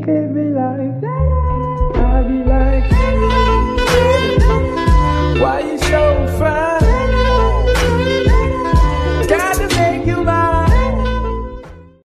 Give me